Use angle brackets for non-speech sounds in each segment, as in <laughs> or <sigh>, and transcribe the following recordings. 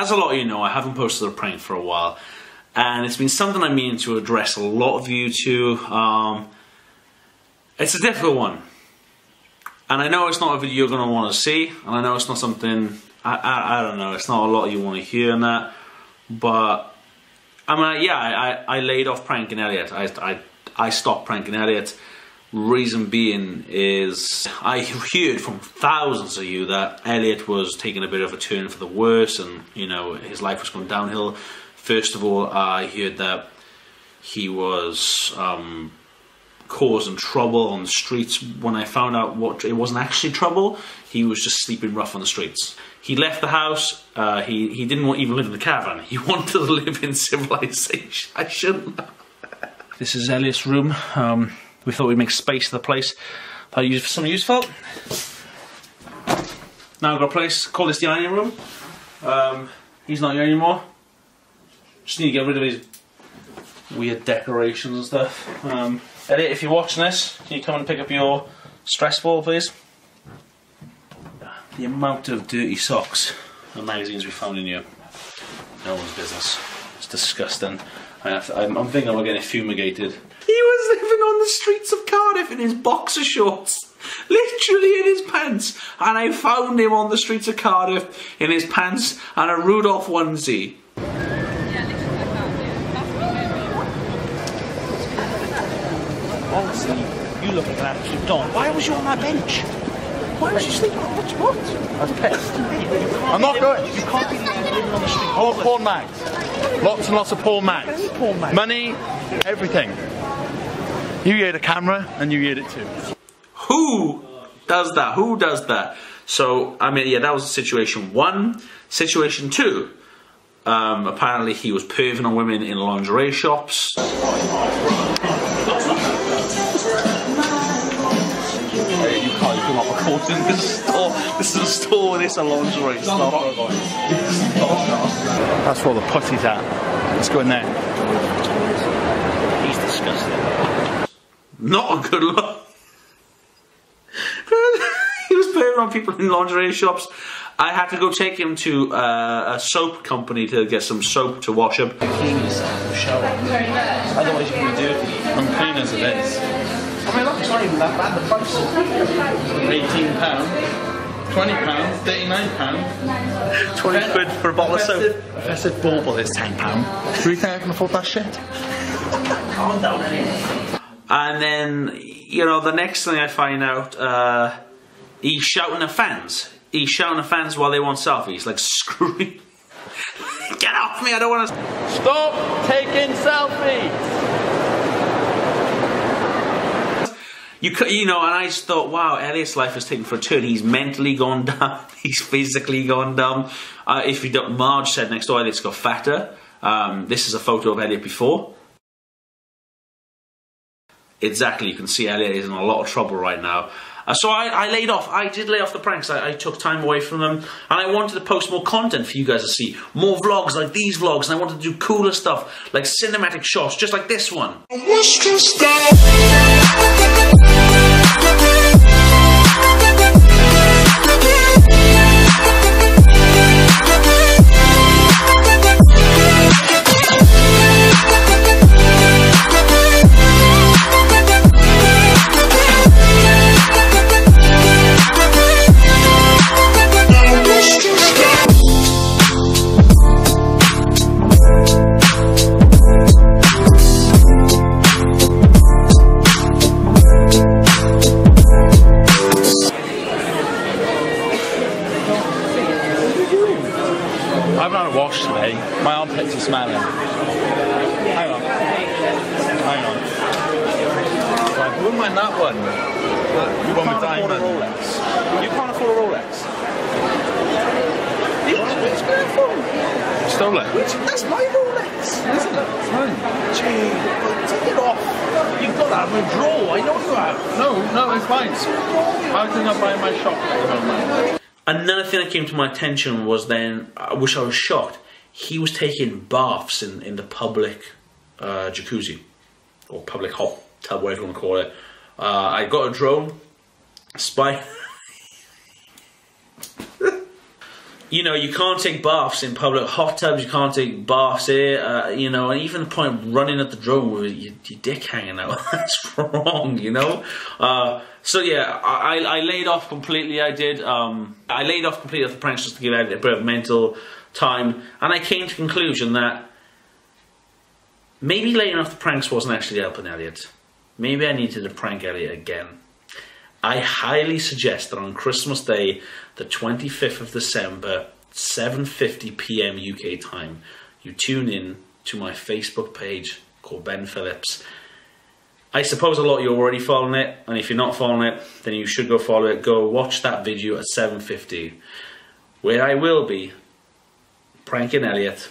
as a lot of you know, I haven't posted a prank for a while, and it's been something I mean to address a lot of you to. Um, it's a difficult one, and I know it's not a video you're going to want to see, and I know it's not something I, I, I don't know. It's not a lot you want to hear in that, but I mean, yeah, I, I laid off pranking Elliot. I, I, I stopped pranking Elliot. Reason being is I <laughs> heard from thousands of you that Elliot was taking a bit of a turn for the worse, and you know his life was going downhill. First of all, I heard that he was um, causing trouble on the streets. When I found out what it wasn't actually trouble, he was just sleeping rough on the streets. He left the house. Uh, he he didn't want even live in the caravan. <laughs> He wanted to live in <laughs> civilization. I shouldn't. this is Elliot's room. Um, we thought we'd make space for the place. I use for something useful. Now I've got a place. Call this the ironing room. Um, he's not here anymore. Just need to get rid of his weird decorations and stuff. Um, Elliot, if you're watching this, can you come and pick up your stress ball, please? The amount of dirty socks and magazines we found in here, no one's business. It's disgusting. I have to, I'm, I'm thinking about getting fumigated. He was living on the streets of Cardiff in his boxer shorts, literally in his pants, and I found him on the streets of Cardiff in his pants and a Rudolph onesie. Honestly, you look like an absolute don. Why was you on that bench? Why was you sleeping on what? What? I was pissed. I'm not going. You can't be living on the street. I want porn mags. Lots and lots of porn mags. porn mags? Money, everything. You get a camera and you get it too. Who does that? Who does that? So, I mean, yeah, that was situation one. Situation two. Um, apparently, he was perving on women in lingerie shops. Can't. You cannot record in this store. This is a store. This is a lingerie store. That's where the putty's at. Let's go in there. He's disgusting. Not a good look. <laughs> he was perving on people in lingerie shops. I had to go take him to uh, a soap company to get some soap to wash up. Clean yourself. Shower. Otherwise, you're going to be dirty. I'm clean as it is. I mean, look, it's not even that bad. The price is Eighteen pound, twenty pound, thirty-nine pound. 20 quid for a bottle of soap. If I said bauble is ten pound, do you think I can afford that shit? calm down anyway. And then, you know, the next thing I find out, uh, he's shouting at fans. He's shouting at fans while they want selfies, like <laughs> screaming. Get off me! I don't want to. Stop taking selfies. You, you know, and I just thought, wow, Elliot's life has taken for a turn. He's mentally gone <laughs> down. He's physically gone down. Uh, if you don't, Marge said next door, Elliot's got fatter. Um, this is a photo of Elliot before. Exactly, you can see Elliot is in a lot of trouble right now. Uh, so I, I laid off. I did lay off the pranks. I, I took time away from them, and I wanted to post more content for you guys to see, more vlogs like these vlogs, and I wanted to do cooler stuff like cinematic shots, just like this one. Haven't had a wash. My armpits are smelling. Hang on. Hang on. Right, I wouldn't mind that one. Look, You one can't with afford a. Rolex. You can't afford a Rolex. You, which going for? Stole it. Which, that's my Rolex, isn't it? It's mine. Gee, take it off. You've got that in a drawer. I know you have. No, no, it's fine. I think I'm buying my shop at the moment. Another thing that came to my attention was then, which I was shocked, he was taking baths in, in the public uh, jacuzzi or public hot tub, whatever you want to call it. Uh, I got a drone, spy. You know, you can't take baths in public hot tubs. You can't take baths here. Uh, you know, and even the point of running at the drone with your, your dick hanging out. <laughs> That's wrong. You know. Uh, so yeah, I, I laid off completely. I did. Um, I laid off completely off the pranks just to give it a bit of mental time, and I came to conclusion that maybe laying off the pranks wasn't actually helping Elliot. Maybe I needed to prank Elliot again. I highly suggest that on Christmas Day, the 25th of December, 7:50 p.m. UK time, you tune in to my Facebook page called Ben Phillips. I suppose a lot of you are already following it, and if you're not following it, then you should go follow it. Go watch that video at 7:50, where I will be pranking Elliot.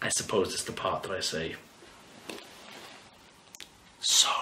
I suppose it's the part that I say sorry.